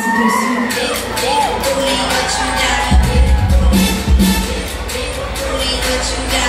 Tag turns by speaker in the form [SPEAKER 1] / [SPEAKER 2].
[SPEAKER 1] Would you like me to seduce you?
[SPEAKER 2] You got